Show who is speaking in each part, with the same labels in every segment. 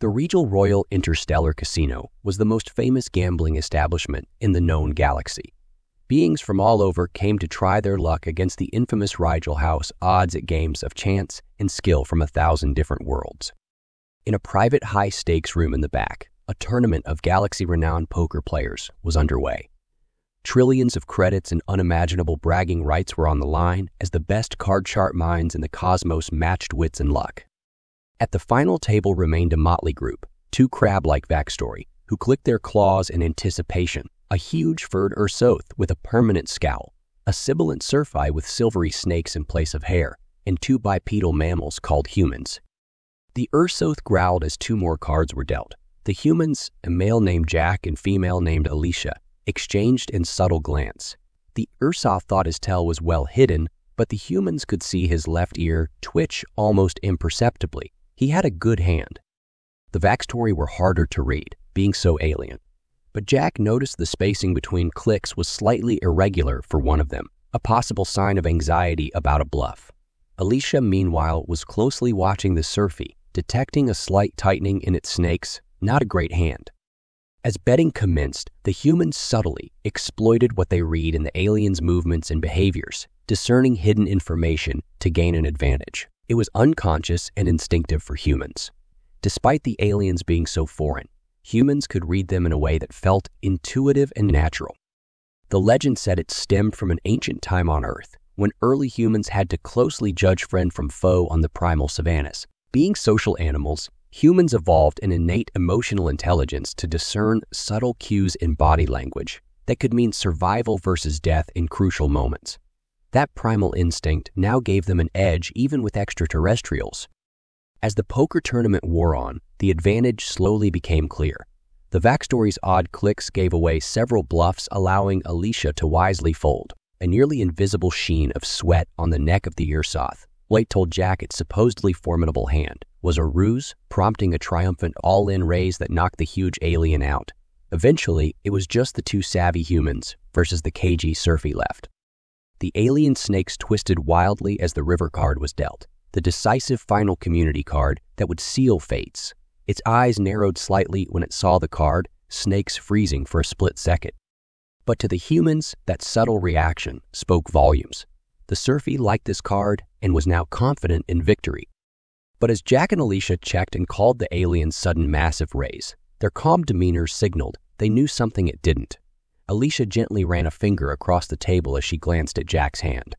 Speaker 1: The Regal Royal Interstellar Casino was the most famous gambling establishment in the known galaxy. Beings from all over came to try their luck against the infamous Rigel House odds at games of chance and skill from a thousand different worlds. In a private high stakes room in the back, a tournament of galaxy renowned poker players was underway. Trillions of credits and unimaginable bragging rights were on the line as the best card sharp minds in the cosmos matched wits and luck. At the final table remained a motley group, two crab like Vaxstory, who clicked their claws in anticipation, a huge furred Ursoth with a permanent scowl, a sibilant Surfi with silvery snakes in place of hair, and two bipedal mammals called humans. The Ursoth growled as two more cards were dealt. The humans, a male named Jack and female named Alicia, exchanged in subtle glance. The Ursoth thought his tail was well hidden, but the humans could see his left ear twitch almost imperceptibly. He had a good hand. The Vaxstory were harder to read, being so alien. But Jack noticed the spacing between clicks was slightly irregular for one of them, a possible sign of anxiety about a bluff. Alicia, meanwhile, was closely watching the Surfi, detecting a slight tightening in its snakes, not a great hand. As betting commenced, the humans subtly exploited what they read in the aliens' movements and behaviors, discerning hidden information to gain an advantage. It was unconscious and instinctive for humans. Despite the aliens being so foreign, humans could read them in a way that felt intuitive and natural. The legend said it stemmed from an ancient time on Earth, when early humans had to closely judge friend from foe on the primal savannas. Being social animals, Humans evolved an innate emotional intelligence to discern subtle cues in body language that could mean survival versus death in crucial moments. That primal instinct now gave them an edge even with extraterrestrials. As the poker tournament wore on, the advantage slowly became clear. The Vaxstory's odd clicks gave away several bluffs, allowing Alicia to wisely fold, a nearly invisible sheen of sweat on the neck of the Ursoth. White told Jack its supposedly formidable hand was a ruse, prompting a triumphant all in raise that knocked the huge alien out. Eventually, it was just the two savvy humans versus the cagey Surfi left. The alien snakes twisted wildly as the river card was dealt, the decisive final community card that would seal fates. Its eyes narrowed slightly when it saw the card, snakes freezing for a split second. But to the humans, that subtle reaction spoke volumes. The Surfi liked this card and was now confident in victory. But as Jack and Alicia checked and called the alien's sudden massive raise, their calm demeanor signaled they knew something it didn't. Alicia gently ran a finger across the table as she glanced at Jack's hand.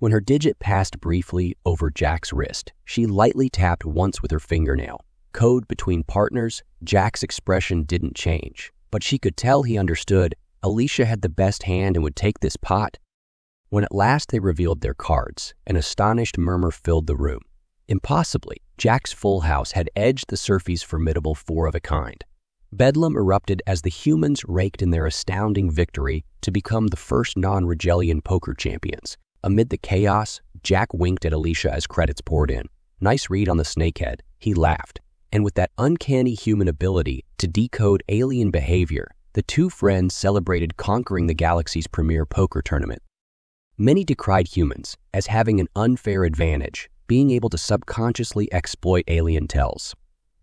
Speaker 1: When her digit passed briefly over Jack's wrist, she lightly tapped once with her fingernail. Code between partners, Jack's expression didn't change, but she could tell he understood Alicia had the best hand and would take this pot when at last they revealed their cards, an astonished murmur filled the room. Impossibly, Jack's full house had edged the Surfi's formidable four of a kind. Bedlam erupted as the humans raked in their astounding victory to become the first non Rigelian poker champions. Amid the chaos, Jack winked at Alicia as credits poured in. Nice read on the snakehead, he laughed. And with that uncanny human ability to decode alien behavior, the two friends celebrated conquering the galaxy's premier poker tournament. Many decried humans as having an unfair advantage, being able to subconsciously exploit alien tells.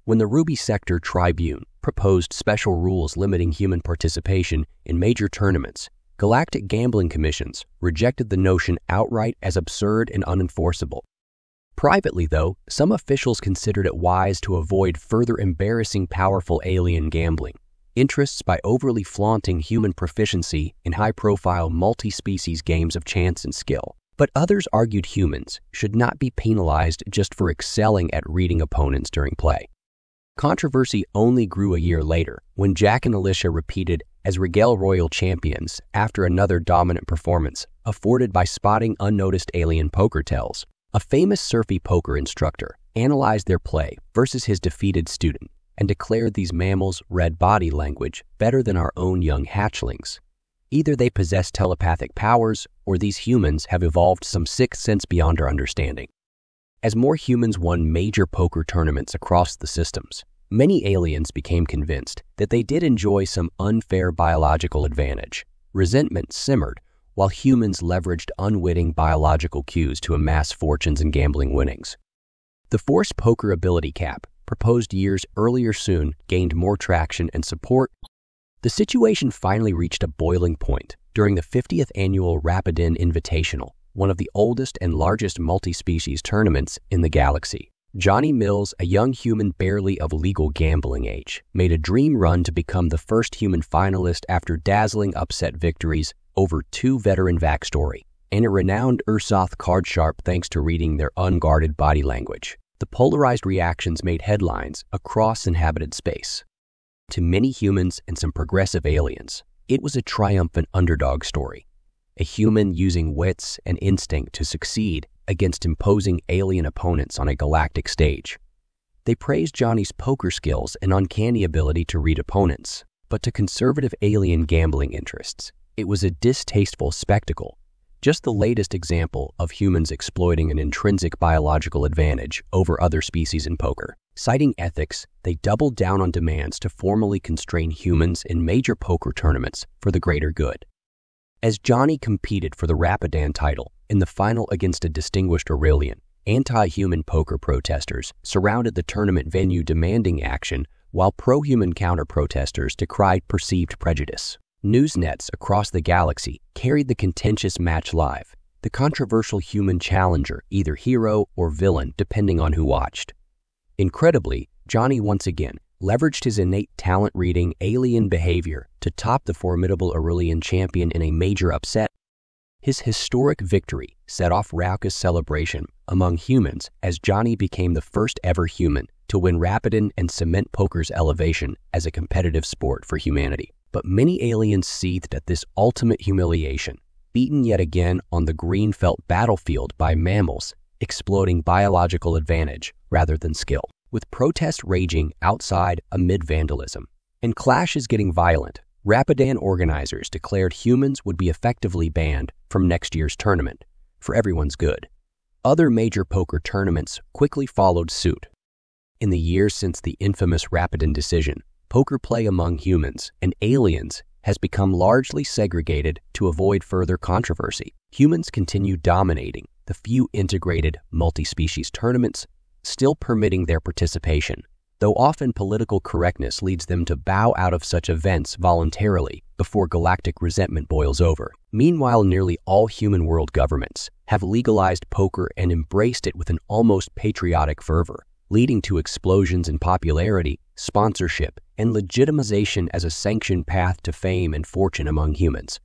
Speaker 1: When the Ruby Sector Tribune proposed special rules limiting human participation in major tournaments, galactic gambling commissions rejected the notion outright as absurd and unenforceable. Privately, though, some officials considered it wise to avoid further embarrassing powerful alien gambling interests by overly flaunting human proficiency in high profile multi species games of chance and skill. But others argued humans should not be penalized just for excelling at reading opponents during play. Controversy only grew a year later when Jack and Alicia repeated as Regal Royal champions after another dominant performance afforded by spotting unnoticed alien poker tells. A famous Surfi poker instructor analyzed their play versus his defeated student and declared these mammals read body language better than our own young hatchlings. Either they possess telepathic powers, or these humans have evolved some sixth sense beyond our understanding. As more humans won major poker tournaments across the systems, many aliens became convinced that they did enjoy some unfair biological advantage. Resentment simmered while humans leveraged unwitting biological cues to amass fortunes and gambling winnings. The Force Poker Ability Cap proposed years earlier soon gained more traction and support. The situation finally reached a boiling point during the 50th annual Rapidan Invitational, one of the oldest and largest multi species tournaments in the galaxy. Johnny Mills, a young human barely of legal gambling age, made a dream run to become the first human finalist after dazzling upset victories over two veteran Vaxstory and a renowned Ursoth card sharp thanks to reading their unguarded body language. The polarized reactions made headlines across inhabited space. To many humans and some progressive aliens, it was a triumphant underdog story. A human using wits and instinct to succeed against imposing alien opponents on a galactic stage. They praised Johnny's poker skills and uncanny ability to read opponents, but to conservative alien gambling interests, it was a distasteful spectacle, just the latest example of humans exploiting an intrinsic biological advantage over other species in poker. Citing ethics, they doubled down on demands to formally constrain humans in major poker tournaments for the greater good. As Johnny competed for the Rapidan title in the final against a distinguished Aurelian, anti human poker protesters surrounded the tournament venue demanding action, while pro human counter protesters decried perceived prejudice. Newsnets across the galaxy carried the contentious match live, the controversial human challenger, either hero or villain, depending on who watched. Incredibly, Johnny once again leveraged his innate talent reading alien behavior to top the formidable Aurelian champion in a major upset. His historic victory set off raucous celebration among humans as Johnny became the first ever human to win Rapidan and cement poker's elevation as a competitive sport for humanity. But many aliens seethed at this ultimate humiliation, beaten yet again on the green felt battlefield by mammals, exploiting biological advantage rather than skill with protests raging outside amid vandalism. And clashes getting violent, Rapidan organizers declared humans would be effectively banned from next year's tournament, for everyone's good. Other major poker tournaments quickly followed suit. In the years since the infamous Rapidan decision, poker play among humans and aliens has become largely segregated to avoid further controversy. Humans continue dominating the few integrated multi species tournaments still permitting their participation, though often political correctness leads them to bow out of such events voluntarily before galactic resentment boils over. Meanwhile, nearly all human world governments have legalized poker and embraced it with an almost patriotic fervor, leading to explosions in popularity, sponsorship, and legitimization as a sanctioned path to fame and fortune among humans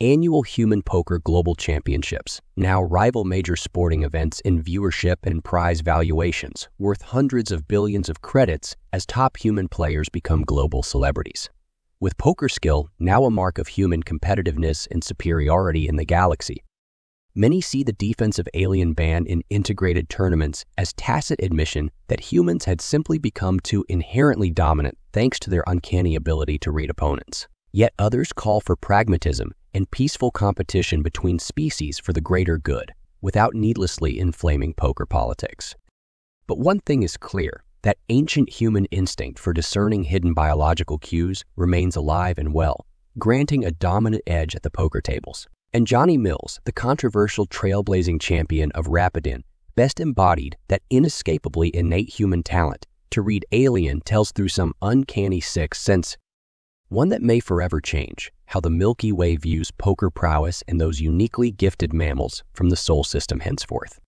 Speaker 1: annual Human Poker Global Championships now rival major sporting events in viewership and prize valuations, worth hundreds of billions of credits as top human players become global celebrities. With poker skill now a mark of human competitiveness and superiority in the galaxy, many see the defensive alien ban in integrated tournaments as tacit admission that humans had simply become too inherently dominant thanks to their uncanny ability to read opponents. Yet others call for pragmatism and peaceful competition between species for the greater good, without needlessly inflaming poker politics. But one thing is clear that ancient human instinct for discerning hidden biological cues remains alive and well, granting a dominant edge at the poker tables. And Johnny Mills, the controversial trailblazing champion of Rapidan, best embodied that inescapably innate human talent to read alien tells through some uncanny sixth sense one that may forever change how the Milky Way views poker prowess and those uniquely gifted mammals from the Sol system henceforth.